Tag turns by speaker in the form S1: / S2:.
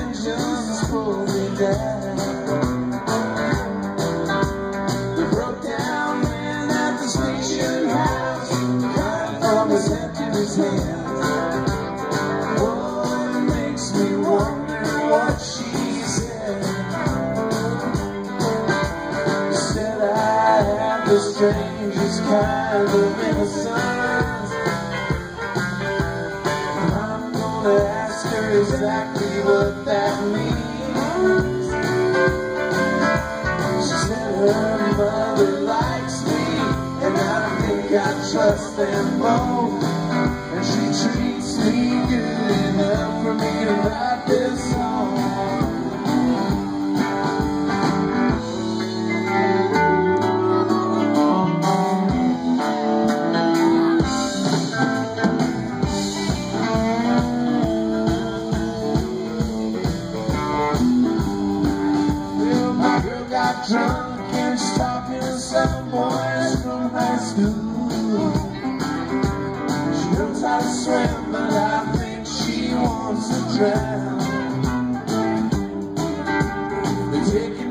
S1: vengeance pulled me down broke down at the station house his hands Oh, it makes me wonder what she said said I have the strangest kind of innocence. Exactly what that means. She said her mother likes me, and I think I trust them both. And she treats me good got boys from high school. She knows how to swim, but I think she wants to drown. They're taking